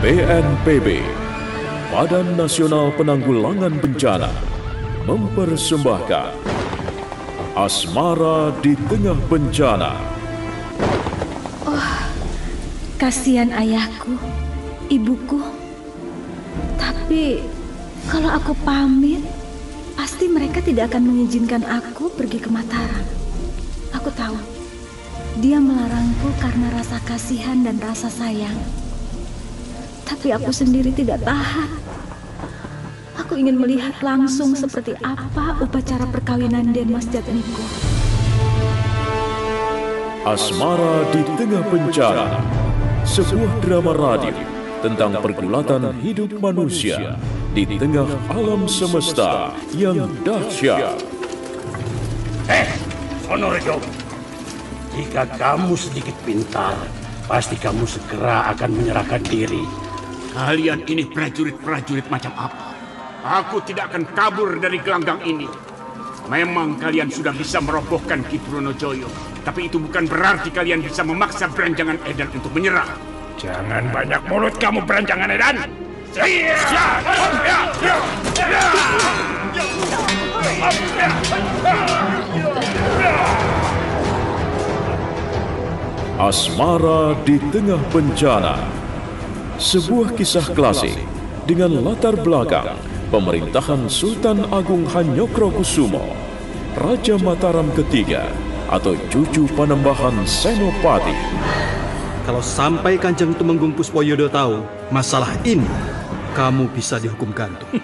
BNPB Badan Nasional Penanggulangan Bencana mempersembahkan Asmara di Tengah Bencana. Oh, kasihan ayahku, ibuku. Tapi kalau aku pamit, pasti mereka tidak akan mengizinkan aku pergi ke Mataram. Aku tahu, dia melarangku karena rasa kasihan dan rasa sayang. Tapi aku sendiri tidak tahan. Aku ingin melihat langsung seperti apa upacara perkawinan Denmas Jatmiko. Asmara di Tengah Bencana, sebuah drama radio tentang pergulatan hidup manusia di tengah alam semesta yang dahsyat. Eh, Sonorejo, jika kamu sedikit pintar, pasti kamu segera akan menyerahkan diri. Kalian ini prajurit-prajurit macam apa? Aku tidak akan kabur dari gelanggang ini. Memang kalian sudah bisa merobohkan Ki Joyo, tapi itu bukan berarti kalian bisa memaksa Beranjangan Edan untuk menyerah. Jangan banyak mulut kamu Beranjangan Edan. Asmara di Tengah Bencana sebuah kisah klasik dengan latar belakang pemerintahan Sultan Agung Hanyokrokusumo, Raja Mataram ketiga atau cucu Panembahan Senopati. Kalau sampai Kanjeng Tumenggung Puspoyodo tahu masalah ini, kamu bisa dihukum gantung.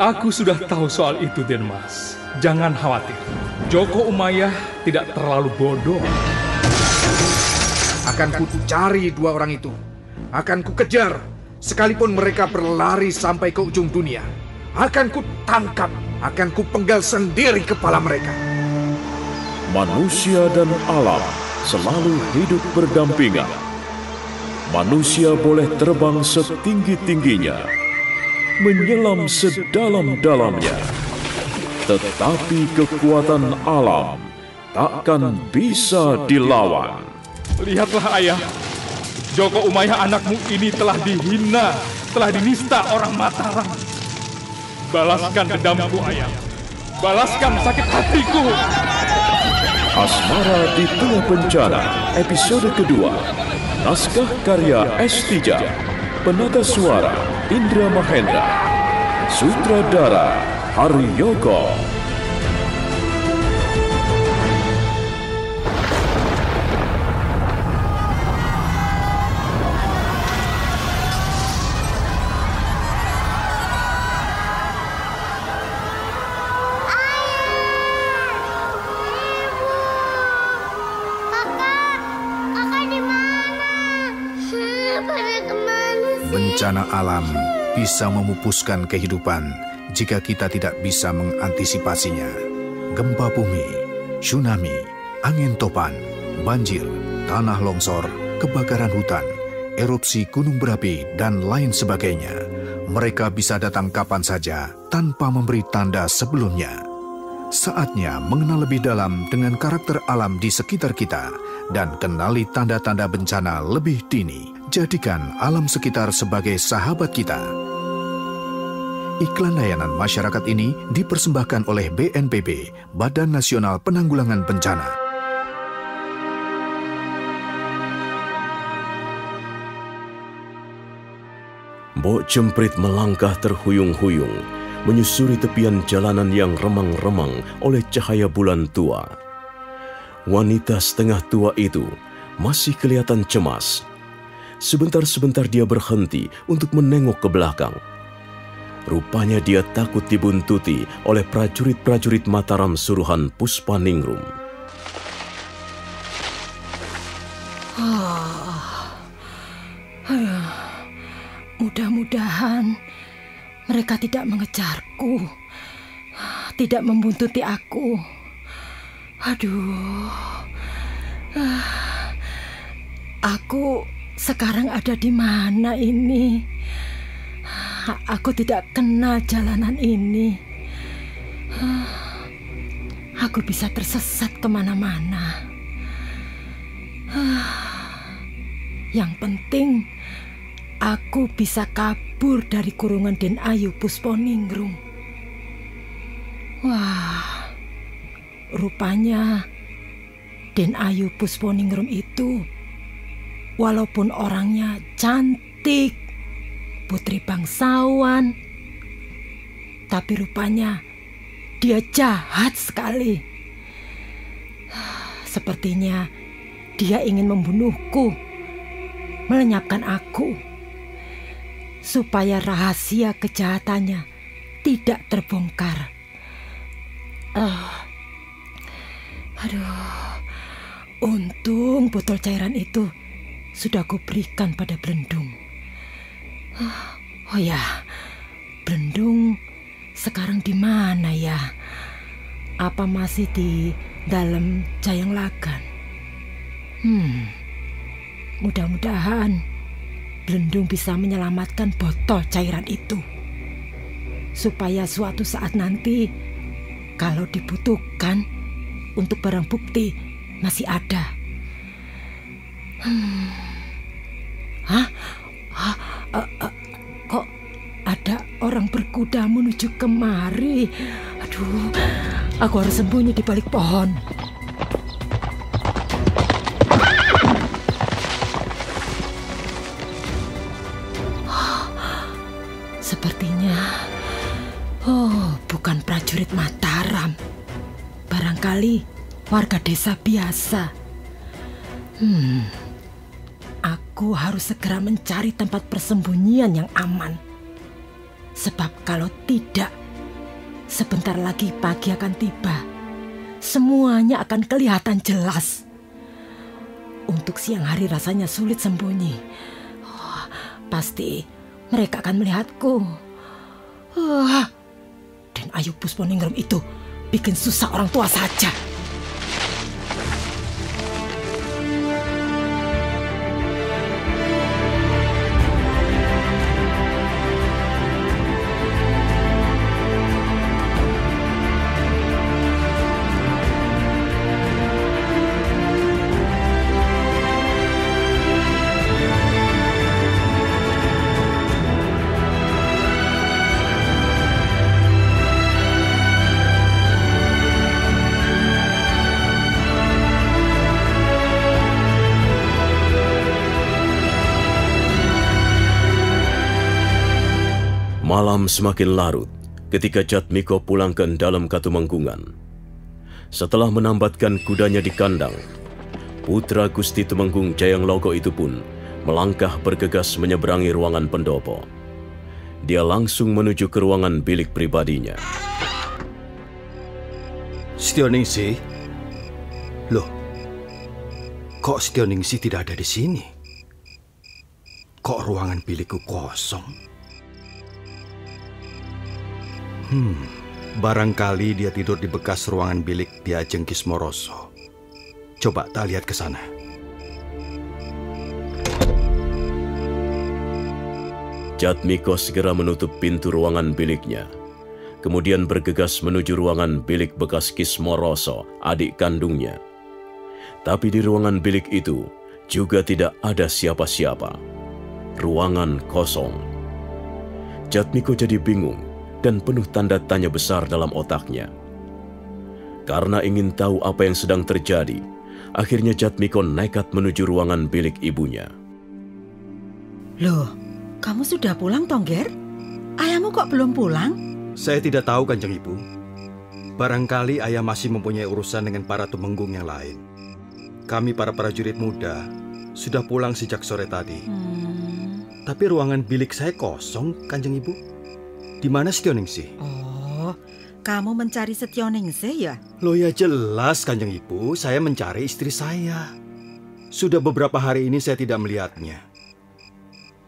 Aku sudah tahu soal itu, Denmas. Jangan khawatir. Joko Umayyah tidak terlalu bodoh. Akan ku cari dua orang itu. Akan ku kejar, sekalipun mereka berlari sampai ke ujung dunia. Akan ku tangkap, akan ku penggal sendiri kepala mereka. Manusia dan alam selalu hidup berdampingan. Manusia boleh terbang setinggi-tingginya, menyelam sedalam-dalamnya. Tetapi kekuatan alam takkan bisa dilawan. Lihatlah ayah, Joko Umayyah anakmu ini telah dihina, telah dinista orang Mataram. Balaskan dendamku ayah, balaskan sakit hatiku. Asmara di Tengah Bencana, episode kedua. Naskah karya S. Tija, penata suara Indra Mahendra, sutradara Haryoko. Bencana alam bisa memupuskan kehidupan jika kita tidak bisa mengantisipasinya. Gempa bumi, tsunami, angin topan, banjir, tanah longsor, kebakaran hutan, erupsi gunung berapi, dan lain sebagainya. Mereka bisa datang kapan saja tanpa memberi tanda sebelumnya. Saatnya mengenal lebih dalam dengan karakter alam di sekitar kita dan kenali tanda-tanda bencana lebih dini. Jadikan alam sekitar sebagai sahabat kita. Iklan layanan masyarakat ini dipersembahkan oleh BNPB, Badan Nasional Penanggulangan Bencana. Mbok Jemprit melangkah terhuyung-huyung, menyusuri tepian jalanan yang remang-remang oleh cahaya bulan tua. Wanita setengah tua itu masih kelihatan cemas Sebentar-sebentar dia berhenti untuk menengok ke belakang. Rupanya dia takut dibuntuti oleh prajurit-prajurit Mataram suruhan Puspaningrum. Oh, mudah-mudahan mereka tidak mengejarku, tidak membuntuti aku. Aduh, aku sekarang ada di mana ini? Aku tidak kenal jalanan ini. Aku bisa tersesat ke mana-mana. Yang penting aku bisa kabur dari kurungan Den Ayu Pusponingrum. Wah, rupanya Den Ayu Pusponingrum itu walaupun orangnya cantik, putri bangsawan, tapi rupanya dia jahat sekali. Sepertinya dia ingin membunuhku, melenyapkan aku, supaya rahasia kejahatannya tidak terbongkar. Uh, aduh, untung botol cairan itu sudah kuberikan pada Belendung. Uh, oh ya, Belendung sekarang di mana ya? Apa masih di dalam Jayang Lagan. Hmm, mudah-mudahan Belendung bisa menyelamatkan botol cairan itu. Supaya suatu saat nanti, kalau dibutuhkan untuk barang bukti masih ada. Hmm. Hah? Hah? Uh, uh, kok ada orang berkuda menuju kemari? Aduh, Aku harus sembunyi di balik pohon. Sepertinya, oh, bukan prajurit Mataram. Barangkali warga desa biasa. Hmm, aku harus segera mencari tempat persembunyian yang aman. Sebab kalau tidak, Sebentar lagi pagi akan tiba. Semuanya akan kelihatan jelas. Untuk siang hari rasanya sulit sembunyi. Oh, pasti mereka akan melihatku. Uh, dan Ayu Pusponingrum itu bikin susah orang tua saja. Malam semakin larut ketika Jatmiko pulang ke dalam Katumenggungan. Setelah menambatkan kudanya di kandang, putra Gusti Tumenggung Jayang Logo itu pun melangkah bergegas menyeberangi ruangan pendopo. Dia langsung menuju ke ruangan bilik pribadinya. Stioningsi? Loh, kok Stioningsi tidak ada di sini? Kok ruangan bilikku kosong? Hmm, barangkali dia tidur di bekas ruangan bilik di Ajeng Kismoroso. Coba tak lihat ke sana. Jatmiko segera menutup pintu ruangan biliknya. Kemudian bergegas menuju ruangan bilik bekas Kismoroso, adik kandungnya. Tapi di ruangan bilik itu juga tidak ada siapa-siapa. Ruangan kosong. Jatmiko jadi bingung dan penuh tanda tanya besar dalam otaknya. Karena ingin tahu apa yang sedang terjadi, akhirnya Jatmiko nekat menuju ruangan bilik ibunya. Loh, kamu sudah pulang, Tongger? Ayahmu kok belum pulang? Saya tidak tahu, Kanjeng Ibu. Barangkali ayah masih mempunyai urusan dengan para tumenggung yang lain. Kami para prajurit muda sudah pulang sejak sore tadi. Hmm. Tapi ruangan bilik saya kosong, Kanjeng Ibu. Di mana Setioningsi? Oh, kamu mencari Setioningsi ya? Loh ya jelas Kanjeng Ibu, saya mencari istri saya. Sudah beberapa hari ini saya tidak melihatnya.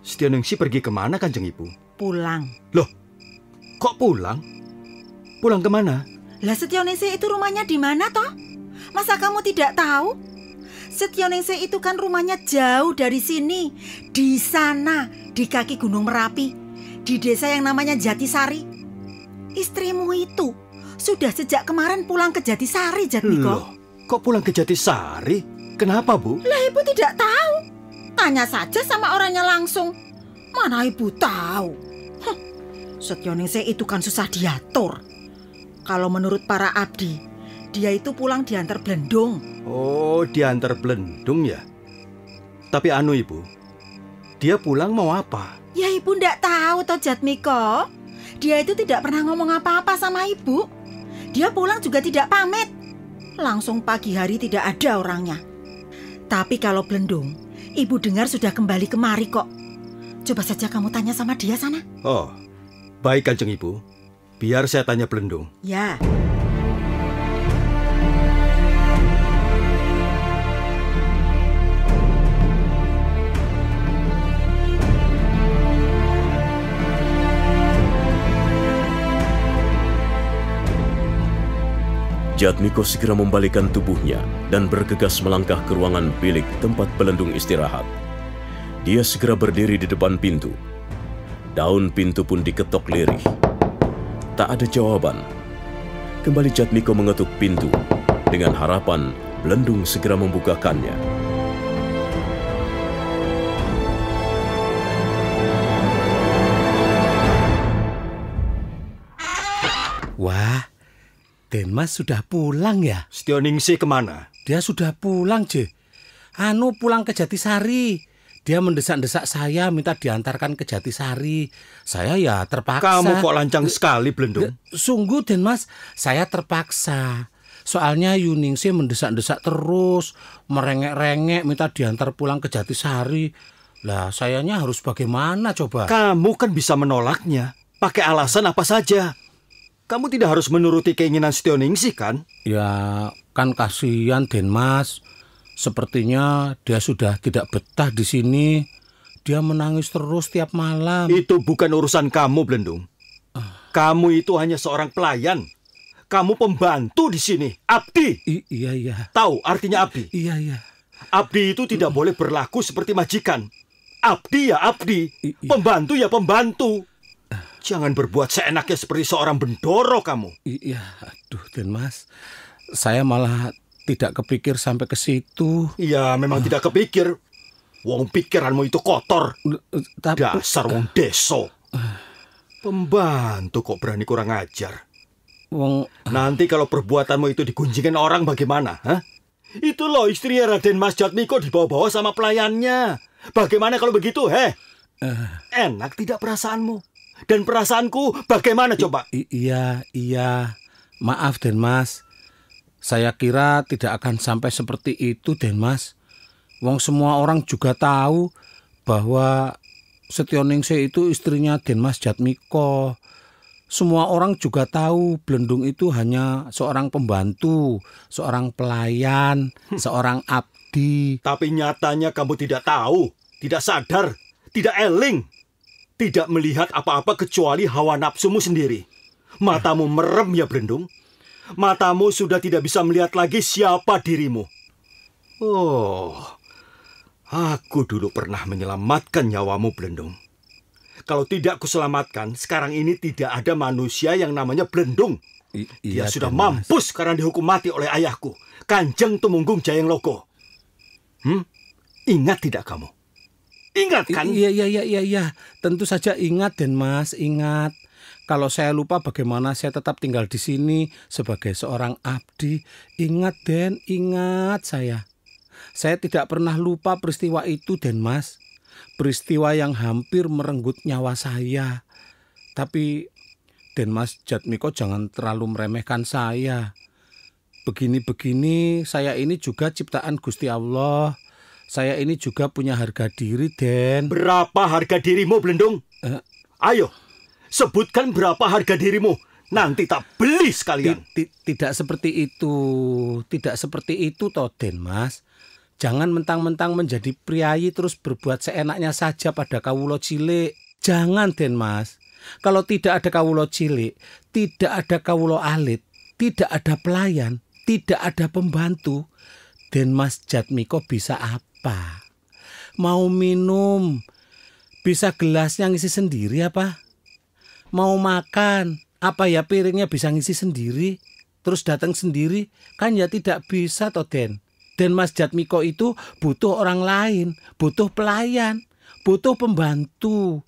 Setioningsi pergi ke mana Kanjeng Ibu? Pulang. Loh, kok pulang? Pulang ke mana? Lah Setioningsi itu rumahnya di mana toh? Masa kamu tidak tahu? Setioningsi itu kan rumahnya jauh dari sini. Di sana, di kaki Gunung Merapi di desa yang namanya Jatisari. Istrimu itu sudah sejak kemarin pulang ke Jatisari, Jatmiko. Loh, kok pulang ke Jatisari? Kenapa, Bu? Lah, Ibu tidak tahu. Tanya saja sama orangnya langsung. Mana ibu tahu? Huh, Setyoningsih itu kan susah diatur. Kalau menurut para abdi, dia itu pulang diantar Blendung. Oh, diantar Blendung ya? Tapi anu ibu, dia pulang mau apa? Ya ibu ndak tahu toh Jatmiko. Dia itu tidak pernah ngomong apa-apa sama ibu. Dia pulang juga tidak pamit. Langsung pagi hari tidak ada orangnya. Tapi kalau Blendung, ibu dengar sudah kembali kemari kok. Coba saja kamu tanya sama dia sana. Oh, baik kanjeng ibu. Biar saya tanya Blendung. Ya. Jatmiko segera membalikan tubuhnya dan bergegas melangkah ke ruangan bilik tempat pelendung istirahat. Dia segera berdiri di depan pintu. Daun pintu pun diketok lirih. Tak ada jawaban. Kembali Jatmiko mengetuk pintu dengan harapan Belendung segera membukakannya. Denmas sudah pulang ya? Setioningsi ke mana? Dia sudah pulang, Je. Anu pulang ke Jatisari. Dia mendesak-desak saya minta diantarkan ke Jatisari. Saya ya terpaksa. Kamu kok lancang sekali, Blendung? Sungguh, Denmas, saya terpaksa. Soalnya Yuningsi mendesak-desak terus, merengek-rengek minta diantar pulang ke Jatisari. Lah, sayanya harus bagaimana coba? Kamu kan bisa menolaknya. Pakai alasan apa saja. Kamu tidak harus menuruti keinginan Setioningsi kan? Ya, kan kasihan Denmas. Sepertinya dia sudah tidak betah di sini. Dia menangis terus tiap malam. Itu bukan urusan kamu, Blendung. Kamu itu hanya seorang pelayan. Kamu pembantu di sini, abdi. I iya, iya. Tahu artinya abdi? Iya, iya. Abdi itu tidak boleh berlaku seperti majikan. Abdi ya abdi, I- iya. pembantu ya pembantu. Jangan berbuat seenaknya seperti seorang bendoro kamu. Iya, aduh Denmas. Saya malah tidak kepikir sampai ke situ. Iya, memang tidak kepikir. Wong pikiranmu itu kotor. Tapi Dasar wong deso. Pembantu kok berani kurang ajar. wong Nanti kalau perbuatanmu itu digunjingin orang bagaimana? Hah? Itu loh istri Raden Mas Jatmiko dibawa-bawa sama pelayannya. Bagaimana kalau begitu, heh? Enak tidak perasaanmu? Dan perasaanku bagaimana coba? I- iya, iya. Maaf Denmas. Saya kira tidak akan sampai seperti itu Denmas. Wong semua orang juga tahu bahwa Setioningse itu istrinya Denmas Jatmiko. Semua orang juga tahu Blendung itu hanya seorang pembantu, seorang pelayan, seorang abdi. Tapi nyatanya kamu tidak tahu, tidak sadar, tidak eling. Tidak melihat apa-apa kecuali hawa nafsumu sendiri. Matamu merem ya Blendung. Matamu sudah tidak bisa melihat lagi siapa dirimu. Oh, aku dulu pernah menyelamatkan nyawamu Blendung. Kalau tidak kuselamatkan, sekarang ini tidak ada manusia yang namanya Blendung. I- Dia iya, sudah Denmas. mampus karena dihukum mati oleh ayahku, Kanjeng Tumunggung Jayeng Loko. Hmm? Ingat tidak kamu? Ingat kan? Iya iya iya iya iya. Tentu saja ingat Den Mas, ingat. Kalau saya lupa bagaimana saya tetap tinggal di sini sebagai seorang abdi. Ingat Den, ingat saya. Saya tidak pernah lupa peristiwa itu Den Mas. Peristiwa yang hampir merenggut nyawa saya. Tapi Den Mas Jatmiko jangan terlalu meremehkan saya. Begini-begini saya ini juga ciptaan Gusti Allah. Saya ini juga punya harga diri, Den. Berapa harga dirimu, Blendung? Eh. Ayo, sebutkan berapa harga dirimu. Nanti tak beli sekalian. Ti- ti- tidak seperti itu. Tidak seperti itu toh, Den, Mas. Jangan mentang-mentang menjadi priayi terus berbuat seenaknya saja pada kawulo cilik. Jangan, Den, Mas. Kalau tidak ada kawulo cilik, tidak ada kawulo alit, tidak ada pelayan, tidak ada pembantu, Den Mas Jatmiko bisa apa? Mau minum, bisa gelasnya ngisi sendiri apa? Mau makan, apa ya piringnya bisa ngisi sendiri? Terus datang sendiri, kan ya tidak bisa toh Den. Dan Mas Jatmiko itu butuh orang lain, butuh pelayan, butuh pembantu.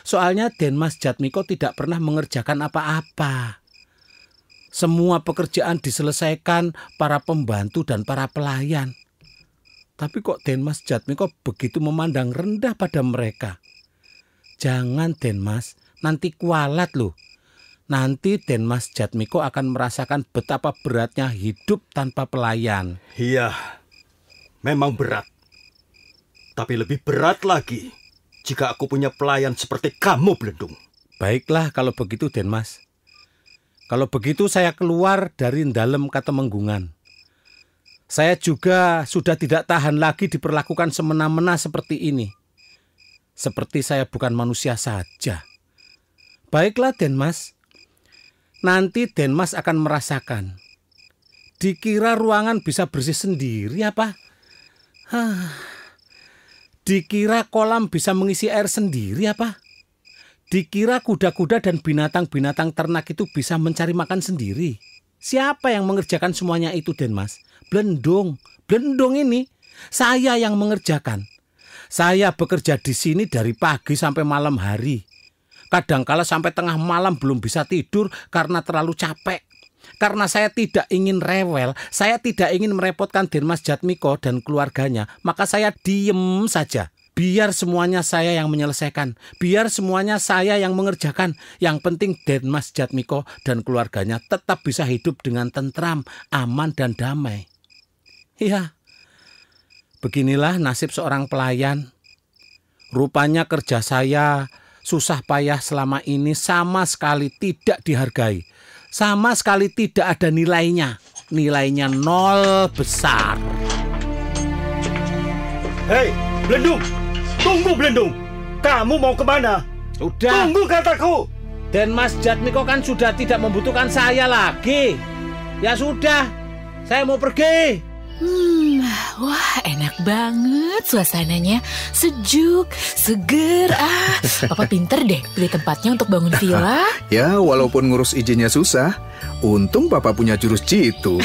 Soalnya Denmas Jatmiko tidak pernah mengerjakan apa-apa. Semua pekerjaan diselesaikan para pembantu dan para pelayan. Tapi kok Denmas Jatmiko begitu memandang rendah pada mereka? Jangan Denmas, nanti kualat loh. Nanti Denmas Jatmiko akan merasakan betapa beratnya hidup tanpa pelayan. Iya, memang berat. Tapi lebih berat lagi jika aku punya pelayan seperti kamu, Belendung. Baiklah kalau begitu, Denmas. Kalau begitu saya keluar dari dalam kata menggungan. Saya juga sudah tidak tahan lagi diperlakukan semena-mena seperti ini. Seperti saya bukan manusia saja. Baiklah, Denmas. Nanti Denmas akan merasakan. Dikira ruangan bisa bersih sendiri apa? Hah. Dikira kolam bisa mengisi air sendiri apa? Dikira kuda-kuda dan binatang-binatang ternak itu bisa mencari makan sendiri. Siapa yang mengerjakan semuanya itu, Denmas? Blendung. Blendung ini saya yang mengerjakan. Saya bekerja di sini dari pagi sampai malam hari. Kadangkala sampai tengah malam belum bisa tidur karena terlalu capek. Karena saya tidak ingin rewel, saya tidak ingin merepotkan Denmas Jatmiko dan keluarganya, maka saya diem saja. Biar semuanya saya yang menyelesaikan, biar semuanya saya yang mengerjakan. Yang penting Denmas Jatmiko dan keluarganya tetap bisa hidup dengan tentram, aman dan damai. Iya, beginilah nasib seorang pelayan. Rupanya kerja saya susah payah selama ini sama sekali tidak dihargai. Sama sekali tidak ada nilainya. Nilainya nol besar. Hei, Belendung! Tunggu, Belendung! Kamu mau ke mana? Sudah. Tunggu kataku! Dan Mas Jatmiko kan sudah tidak membutuhkan saya lagi. Ya sudah, saya mau pergi. Hmm, wah enak banget suasananya. Sejuk, seger. Ah, Papa pinter deh pilih tempatnya untuk bangun villa. ya, walaupun ngurus izinnya susah, untung Papa punya jurus jitu.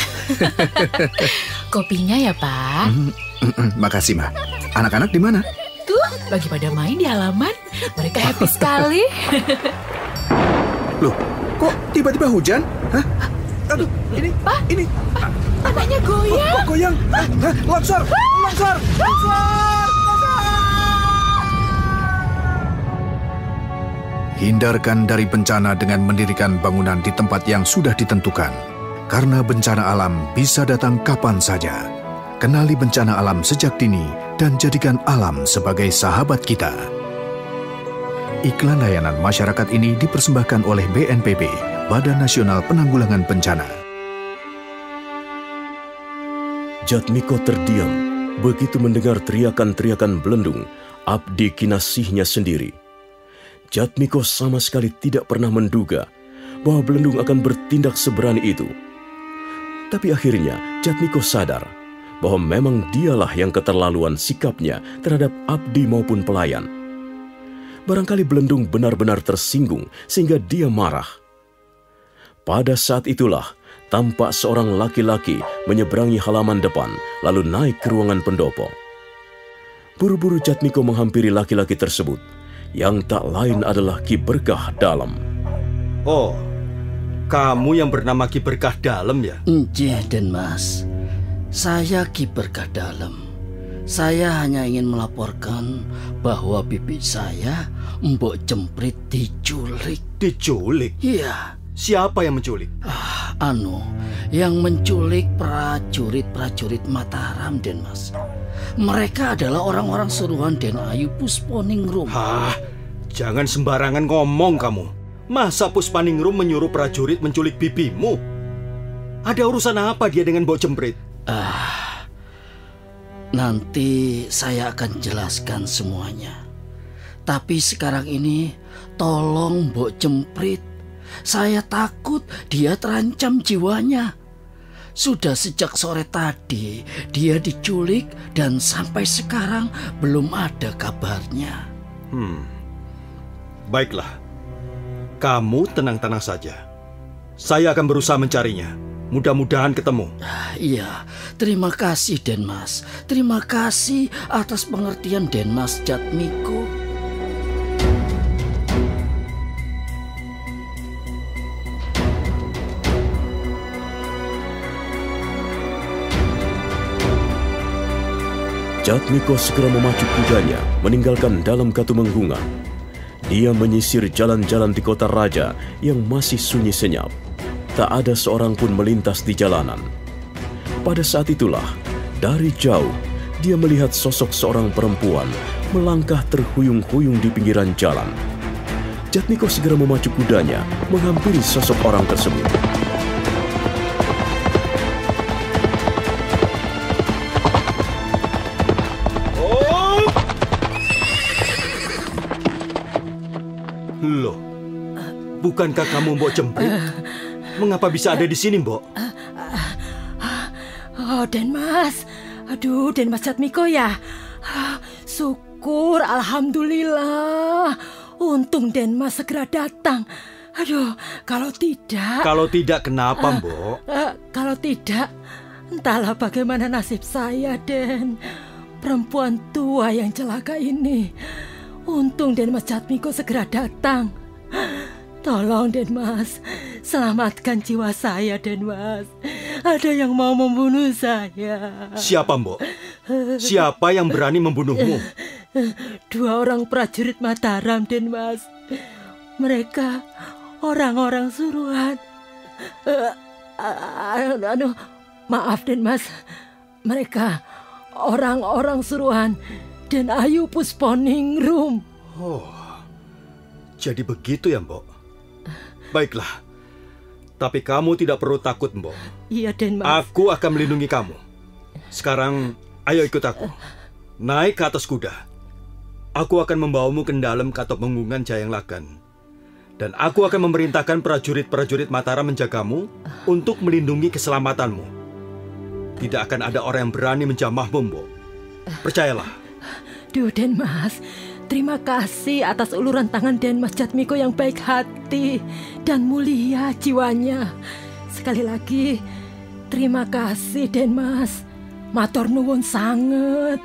Kopinya ya, Pak. Mm, mm, mm, makasih, Ma. Anak-anak di mana? Tuh, lagi pada main di halaman. Mereka happy sekali. Loh, kok tiba-tiba hujan? Hah? Aduh, ini, Pak, ini. Tanahnya goyang. Kok goyang? Hah? Longsor! Longsor! Longsor! Hindarkan dari bencana dengan mendirikan bangunan di tempat yang sudah ditentukan. Karena bencana alam bisa datang kapan saja. Kenali bencana alam sejak dini dan jadikan alam sebagai sahabat kita. Iklan layanan masyarakat ini dipersembahkan oleh BNPB, Badan Nasional Penanggulangan Bencana. Jatmiko terdiam begitu mendengar teriakan-teriakan belendung abdi kinasihnya sendiri. Jatmiko sama sekali tidak pernah menduga bahwa belendung akan bertindak seberani itu. Tapi akhirnya Jatmiko sadar bahwa memang dialah yang keterlaluan sikapnya terhadap abdi maupun pelayan. Barangkali belendung benar-benar tersinggung sehingga dia marah. Pada saat itulah tampak seorang laki-laki menyeberangi halaman depan lalu naik ke ruangan pendopo. Buru-buru Jatmiko menghampiri laki-laki tersebut yang tak lain adalah Ki Berkah Dalam. Oh, kamu yang bernama Ki Berkah Dalam ya? Encih dan Mas, saya Ki Berkah Dalam. Saya hanya ingin melaporkan bahwa bibi saya, Mbok Jemprit, diculik. Diculik? Iya. Siapa yang menculik? Ah, anu, yang menculik prajurit-prajurit Mataram, Den Mas. Mereka adalah orang-orang suruhan Den Ayu Pusponingrum. Hah, jangan sembarangan ngomong kamu. Masa Puspaningrum menyuruh prajurit menculik bibimu? Ada urusan apa dia dengan Mbok Jemprit? Ah, nanti saya akan jelaskan semuanya. Tapi sekarang ini, tolong Mbok Jemprit saya takut dia terancam jiwanya. Sudah sejak sore tadi dia diculik dan sampai sekarang belum ada kabarnya. Hmm. Baiklah. Kamu tenang-tenang saja. Saya akan berusaha mencarinya. Mudah-mudahan ketemu. Iya, terima kasih Denmas. Terima kasih atas pengertian Denmas Jatmiko. Jatmiko segera memacu kudanya, meninggalkan dalam Katumenggungan. Dia menyisir jalan-jalan di kota raja yang masih sunyi senyap. Tak ada seorang pun melintas di jalanan. Pada saat itulah, dari jauh, dia melihat sosok seorang perempuan melangkah terhuyung-huyung di pinggiran jalan. Jatmiko segera memacu kudanya, menghampiri sosok orang tersebut. Loh, bukankah kamu Mbok Cemprit? Mengapa bisa ada di sini, Mbok? Oh, Denmas. Aduh, Denmas Jatmiko ya. Syukur, Alhamdulillah. Untung Denmas segera datang. Aduh, kalau tidak... Kalau tidak kenapa, Mbok? Eh, kalau tidak, entahlah bagaimana nasib saya, Den. Perempuan tua yang celaka ini. Untung Denmas Jatmiko segera datang. Tolong Denmas, selamatkan jiwa saya Denmas. Ada yang mau membunuh saya. Siapa, Mbok? Siapa yang berani membunuhmu? Dua orang prajurit Mataram Denmas. Mereka orang-orang suruhan. Anu, anu, maaf Denmas. Mereka orang-orang suruhan dan Ayu Pusponingrum. Oh, jadi begitu ya, Mbok? Baiklah. Tapi kamu tidak perlu takut, Mbok. Iya, Den Mas. Aku akan melindungi kamu. Sekarang, ayo ikut aku. Naik ke atas kuda. Aku akan membawamu ke dalam katok menggungan Jayang Lagan. Dan aku akan memerintahkan prajurit-prajurit Mataram menjagamu untuk melindungi keselamatanmu. Tidak akan ada orang yang berani menjamahmu, Mbok. Percayalah. Duh, Den Mas. Terima kasih atas uluran tangan Den Mas Jatmiko yang baik hati dan mulia jiwanya. Sekali lagi, terima kasih Den Mas. Matur nuwun sangat.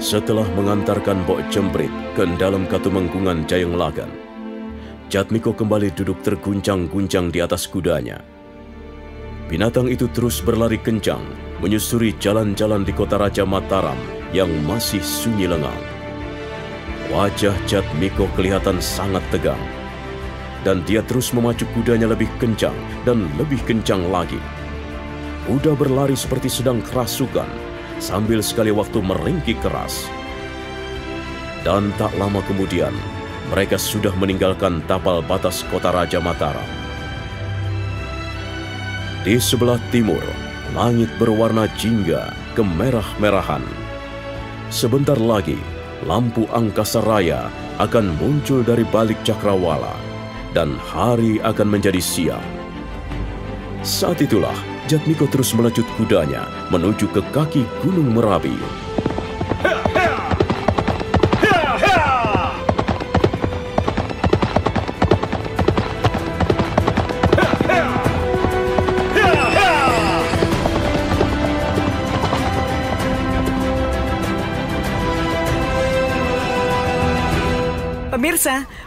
Setelah mengantarkan Bok Jemprit ke dalam katumenggungan Jayeng Lagan, Jatmiko kembali duduk terguncang-guncang di atas kudanya. Binatang itu terus berlari kencang, menyusuri jalan-jalan di kota Raja Mataram yang masih sunyi lengang. Wajah Jatmiko kelihatan sangat tegang, dan dia terus memacu kudanya lebih kencang dan lebih kencang lagi. Kuda berlari seperti sedang kerasukan, sambil sekali waktu meringkik keras. Dan tak lama kemudian, mereka sudah meninggalkan tapal batas kota Raja Mataram. Di sebelah timur, langit berwarna jingga kemerah-merahan. Sebentar lagi, lampu angkasa raya akan muncul dari balik cakrawala dan hari akan menjadi siang. Saat itulah, Jatmiko terus melecut kudanya menuju ke kaki Gunung Merapi.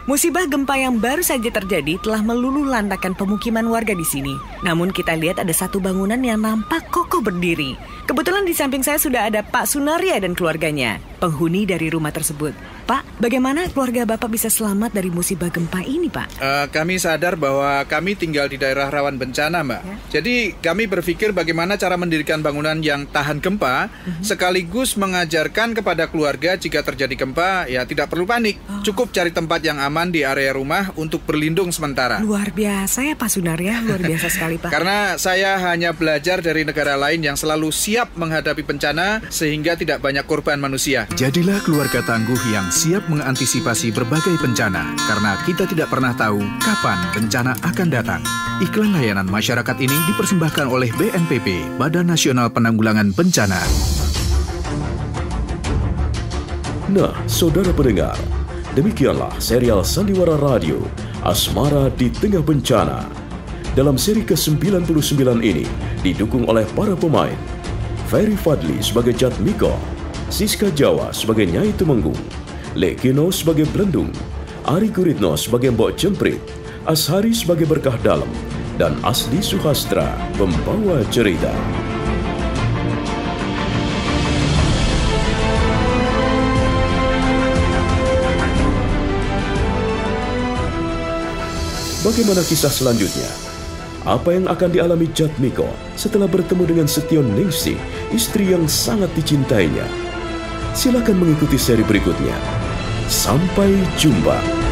Musibah gempa yang baru saja terjadi telah meluluh lantakan pemukiman warga di sini. Namun kita lihat ada satu bangunan yang nampak kokoh berdiri. Kebetulan di samping saya sudah ada Pak Sunaria dan keluarganya, penghuni dari rumah tersebut. Pak, bagaimana keluarga Bapak bisa selamat dari musibah gempa ini, Pak? Uh, kami sadar bahwa kami tinggal di daerah rawan bencana, Mbak. Ya. Jadi kami berpikir bagaimana cara mendirikan bangunan yang tahan gempa, uh-huh. sekaligus mengajarkan kepada keluarga jika terjadi gempa, ya tidak perlu panik. Oh. Cukup cari tempat yang aman di area rumah untuk berlindung sementara. Luar biasa ya, Pak Sunaria. Luar biasa sekali, Pak. Karena saya hanya belajar dari negara lain yang selalu siap menghadapi bencana sehingga tidak banyak korban manusia. Jadilah keluarga tangguh yang siap mengantisipasi berbagai bencana karena kita tidak pernah tahu kapan bencana akan datang. Iklan layanan masyarakat ini dipersembahkan oleh BNPB, Badan Nasional Penanggulangan Bencana. Nah, saudara pendengar, Demikianlah serial Sandiwara Radio Asmara di Tengah Bencana. Dalam seri ke-99 ini didukung oleh para pemain Ferry Fadli sebagai Jat Miko, Siska Jawa sebagai Nyai Tumenggung, Lekino sebagai Belendung, Ari Guritno sebagai Mbok Jemprit, Ashari sebagai Berkah Dalam, dan Asli Suhastra pembawa cerita. Bagaimana kisah selanjutnya? Apa yang akan dialami Jatmiko setelah bertemu dengan Setion Ningsi, istri yang sangat dicintainya? Silakan mengikuti seri berikutnya. Sampai jumpa.